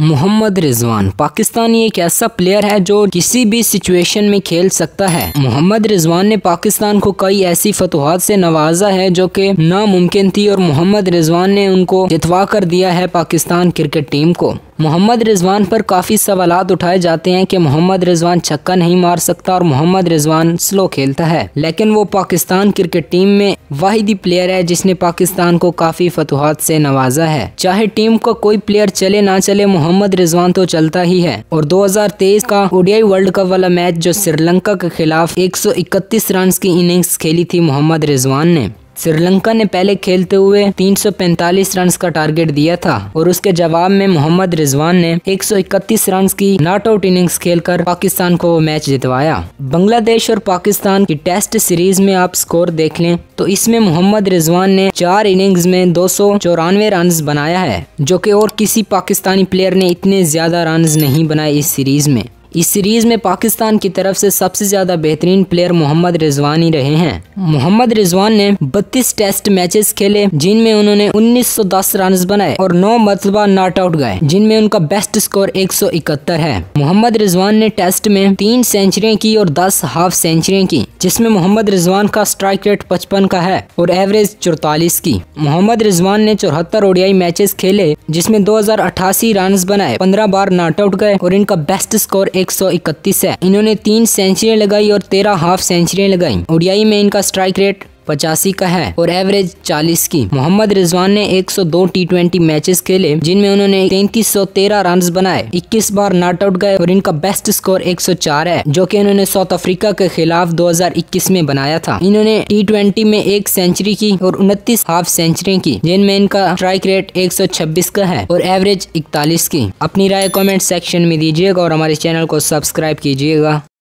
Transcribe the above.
मोहम्मद रिजवान। पाकिस्तानी एक ऐसा प्लेयर है जो किसी भी सिचुएशन में खेल सकता है। मोहम्मद रिजवान ने पाकिस्तान को कई ऐसी फतवाहत से नवाजा है जो कि नामुमकिन थी और मोहम्मद रिजवान ने उनको जितवा कर दिया है पाकिस्तान क्रिकेट टीम को। मोहम्मद रिजवान पर काफ़ी सवाल उठाए जाते हैं कि मोहम्मद रिजवान छक्का नहीं मार सकता और मोहम्मद रिजवान स्लो खेलता है। लेकिन वो पाकिस्तान क्रिकेट टीम में वाहिदी प्लेयर है, जिसने पाकिस्तान को काफ़ी फतवाहत से नवाजा है। चाहे टीम का कोई प्लेयर चले ना चले, मोहम्मद रिजवान तो चलता ही है। और 2023 का ओडियाई वर्ल्ड कप वाला मैच जो श्रीलंका के खिलाफ 131 रन की इनिंग्स खेली थी मोहम्मद रिजवान ने। श्रीलंका ने पहले खेलते हुए 345 रन का टारगेट दिया था और उसके जवाब में मोहम्मद रिजवान ने 131 रन की नॉट आउट इनिंग्स खेलकर पाकिस्तान को मैच जितवाया। बांग्लादेश और पाकिस्तान की टेस्ट सीरीज़ में आप स्कोर देख लें तो इसमें मोहम्मद रिजवान ने चार इनिंग्स में दो रन बनाया है, जो कि और किसी पाकिस्तानी प्लेयर ने इतने ज़्यादा रन नहीं बनाए इस सीरीज़ में। इस सीरीज़ में पाकिस्तान की तरफ़ से सबसे ज़्यादा बेहतरीन प्लेयर मोहम्मद रिजवान ही रहे हैं। मोहम्मद रिजवान ने 32 टेस्ट मैचेस खेले, जिनमें उन्होंने 1910 रन बनाए और 9 मरतबा नॉट आउट गए, जिनमें उनका बेस्ट स्कोर 171 है। मोहम्मद रिजवान ने टेस्ट में तीन सेंचुरियाँ की और 10 हाफ़ सेंचुरियाँ की, जिसमें मोहम्मद रिजवान का स्ट्राइक रेट पचपन का है और एवरेज चौतालीस की। मोहम्मद रिजवान ने चौहत्तर ओडियाई मैचेस खेले, जिसमें दो रन बनाए, पंद्रह बार नॉट आउट गए और इनका बेस्ट स्कोर 131 है। इन्होंने तीन सेंचुरी लगाई और तेरह हाफ़ सेंचुरी लगाई। ओडियाई में इनका स्ट्राइक रेट पचासी का है और एवरेज चालीस की। मोहम्मद रिजवान ने 102 टी ट्वेंटी मैचेस खेले, जिनमें उन्होंने तैतीस सौ तेरह रन बनाए 21 बार नॉट आउट गए और इनका बेस्ट स्कोर 104 है, जो की उन्होंने साउथ अफ्रीका के खिलाफ 2021 में बनाया था। इन्होंने टी ट्वेंटी में एक सेंचुरी की और उनतीस हाफ़ सेंचुरी की, जिनमें इनका स्ट्राइक रेट एक सौ छब्बीस का है और एवरेज इकतालीस की। अपनी राय कॉमेंट सेक्शन में दीजिएगा और हमारे चैनल को सब्सक्राइब कीजिएगा।